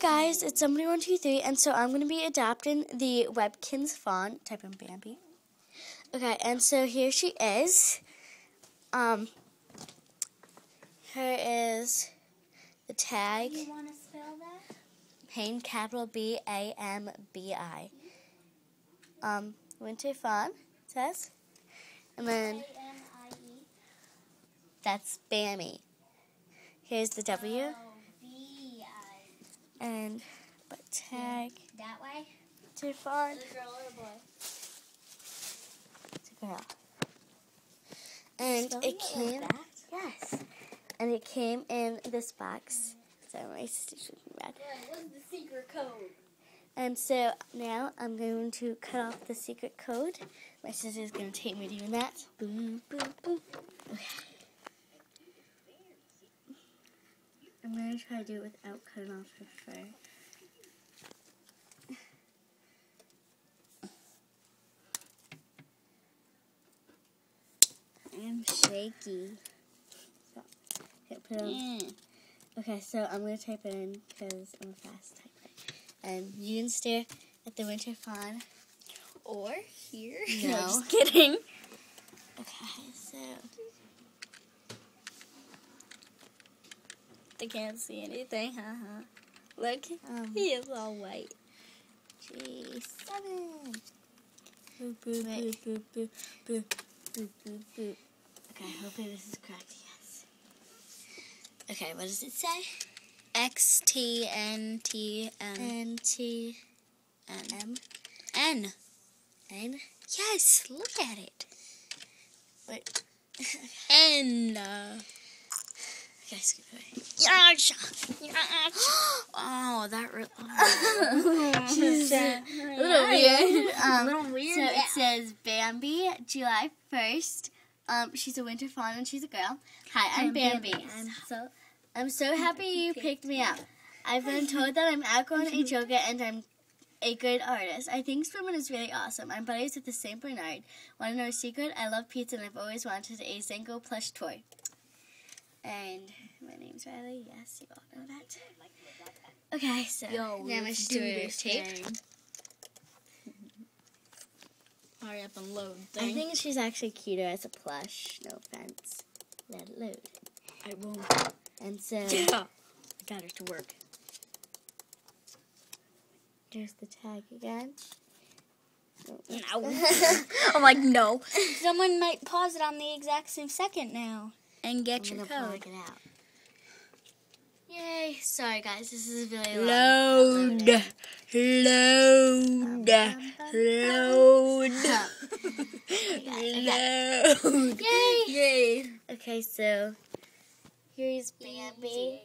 guys, it's somebody123, and so I'm going to be adapting the Webkinz fawn. Type in Bambi. Okay, and so here she is. Um, here is the tag. You want to spell that? Pain, capital B A M B I. Um, winter fawn says, and then that's Bammy. Here's the W Oh. And but tag That way? winter fawn. The girl or boy? It's a girl. And it like came. that? yes. And it came in this box. Sorry, my sister's looking bad. What's the secret code? And so now I'm going to cut off the secret code. My sister's going to take me doing that. Boom, boom, boom. Okay. I'm going to try to do it without cutting off her fur. I'm shaky. Okay, put it on. Okay, so I'm going to type it in because I'm a fast typer. And you can stare at the winter fawn. Or here? No. just kidding. Okay, so They can't see anything. Haha. Look, Um, he is all white. G7. Boop, boop, Wait. boop, boop, boop, boop, boop, boop, boop. Okay, hopefully this is correct. Yes. Okay, what does it say? X T N T M N T N M N. N. Yes, look at it. Wait. N. Away. Yash. oh, that really. Oh. She's a little weird. Um, little weird. So it says Bambi, July 1st. Um, she's a winter fawn and she's a girl. Hi, I'm Bambi. Bambi. I'm so I'm so happy you picked me up. I've been told that I'm outgrowing a yoga and I'm a good artist. I think swimming is really awesome. I'm buddies with the Saint Bernard. Want to know a secret? I love pizza and I've always wanted a Zango plush toy. And name's Riley. Yes, you all know that. Okay, so Yo, now let's do is this tape. thing. Hurry up and load I think she's actually cuter as a plush. No offense. Let it load. I won't. And so Yeah. I got it to work. there's the tag again. No. I'm like, no. Someone might pause it on the exact same second now and get I'm your code. Plug it out. Yay! Sorry guys, this is really long. Load. Load. Load. Load. Yay! Yay. Okay, so here's Bambi.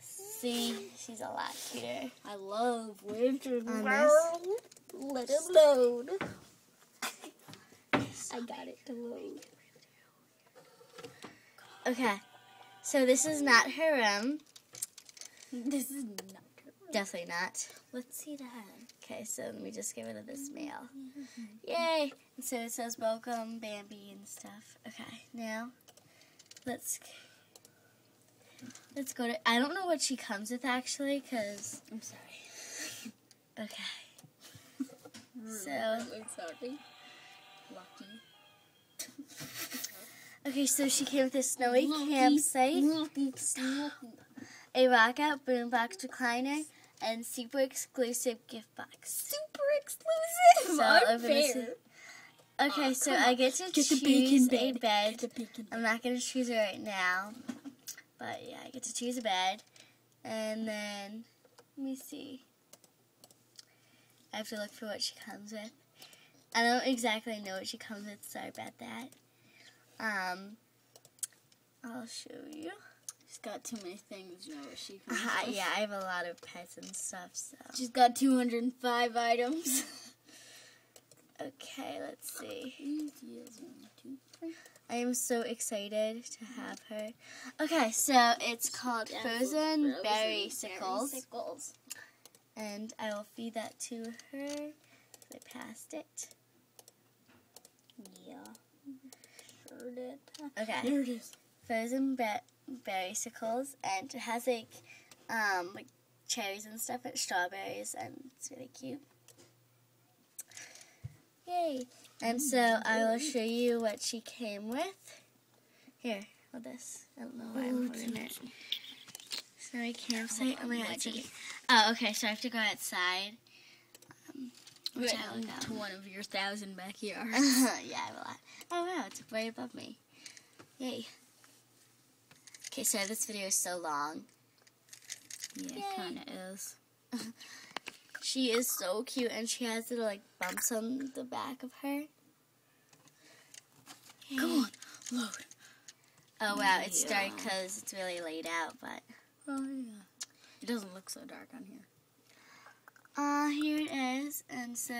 See, she's a lot cuter. I love winter world. Let it load. I got it to load. Okay, so this is not her room. This is not Definitely not. Let's see that. Okay, so let me just get rid of this mm-hmm. mail. Mm-hmm. Yay! And so it says welcome, Bambi, and stuff. Okay, now let's let's go to. I don't know what she comes with actually, cause I'm sorry. okay. So I'm sorry. Lucky. okay, so she came with a snowy Lucky. campsite, Lucky. Lucky. a rockout boombox recliner, and super exclusive gift box. Super exclusive. So, Unfair. Okay, Aw, so I get to Get the choose bacon a bed. bed. Get the bacon I'm not gonna choose it right now, but yeah, I get to choose a bed, and then let me see. I have to look for what she comes with. I don't exactly know what she comes with. Sorry about that. Um, I'll show you. She's got too many things, you know what she comes Uh, yeah, I have a lot of pets and stuff. So She's got 205 items. okay, let's see. Easy as one, two, three. I am so excited to have her. Okay, so it's called Frozen Berry Sickles. Sickles. and I will feed that to her. I passed it. Yeah. Sure did. Okay. There it is. Frozen be- berry sickles, and it has like um, like cherries and stuff, and strawberries, and it's really cute. Yay! And so I will show you what she came with. Here, hold this. I don't know why I'm holding it. Sorry, campsite. Oh my god. It's okay. Oh, okay. So I have to go outside. Um, which I to one of your thousand backyards. yeah, I will. Oh wow, it's way above me. Yay. Okay, so this video is so long. Yeah, Yay. it kind of is. She is so cute, and she has little like bumps on the back of her. Come on, load. Oh wow, it's dark because it's really laid out, but Oh yeah. It doesn't look so dark on here. Uh here it is, and so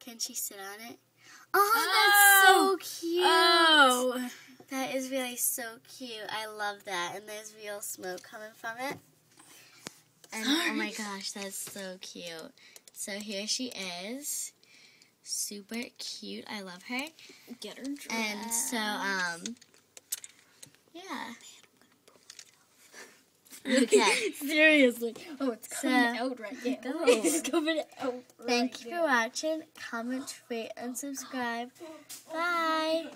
can she sit on it? Oh, that's so cute. Oh. That is really so cute. I love that, and there's real smoke coming from it. And oh my gosh, that's so cute. So here she is. Super cute. I love her. Get her dress. And so, um, yeah. Okay. Seriously. Oh, it's coming out right now. Go. it's coming out Thank you for watching. Comment, rate, and subscribe. Bye.